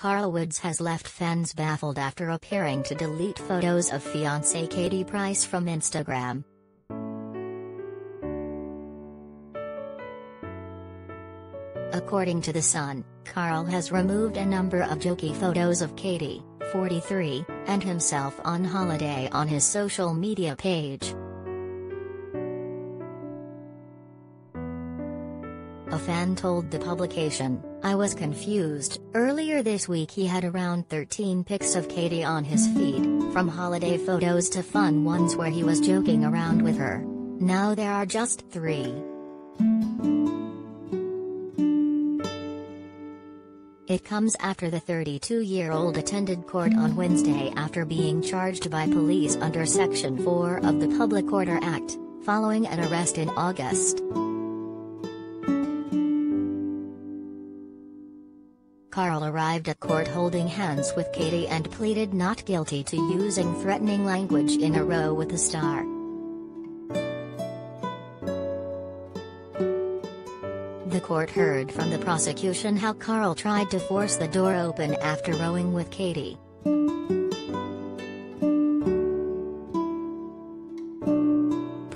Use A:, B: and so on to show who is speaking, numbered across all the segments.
A: Carl Woods has left fans baffled after appearing to delete photos of fiancée Katie Price from Instagram. According to The Sun, Carl has removed a number of jokey photos of Katie, 43, and himself on holiday on his social media page. Fan told the publication, I was confused. Earlier this week he had around 13 pics of Katie on his feed, from holiday photos to fun ones where he was joking around with her. Now there are just three. It comes after the 32-year-old attended court on Wednesday after being charged by police under Section 4 of the Public Order Act, following an arrest in August. Carl arrived at court holding hands with Katie and pleaded not guilty to using threatening language in a row with the star. The court heard from the prosecution how Carl tried to force the door open after rowing with Katie.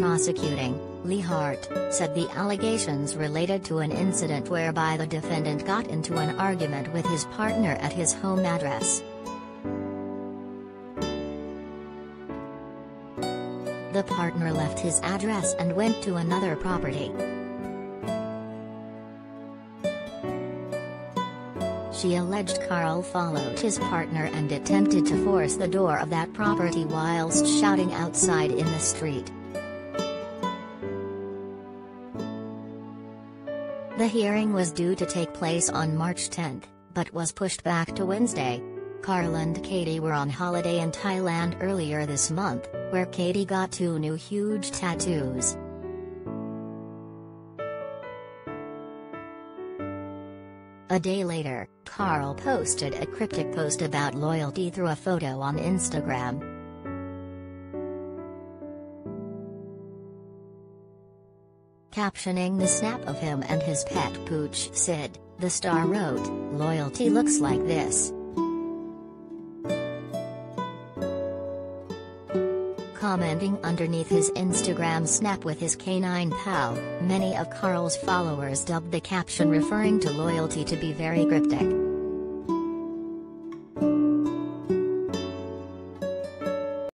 A: Prosecuting, Lee Hart, said the allegations related to an incident whereby the defendant got into an argument with his partner at his home address. The partner left his address and went to another property. She alleged Carl followed his partner and attempted to force the door of that property whilst shouting outside in the street. The hearing was due to take place on March 10, but was pushed back to Wednesday. Carl and Katie were on holiday in Thailand earlier this month, where Katie got two new huge tattoos. A day later, Carl posted a cryptic post about loyalty through a photo on Instagram. Captioning the snap of him and his pet pooch Sid, the star wrote, Loyalty looks like this. Commenting underneath his Instagram snap with his canine pal, many of Carl's followers dubbed the caption referring to loyalty to be very cryptic.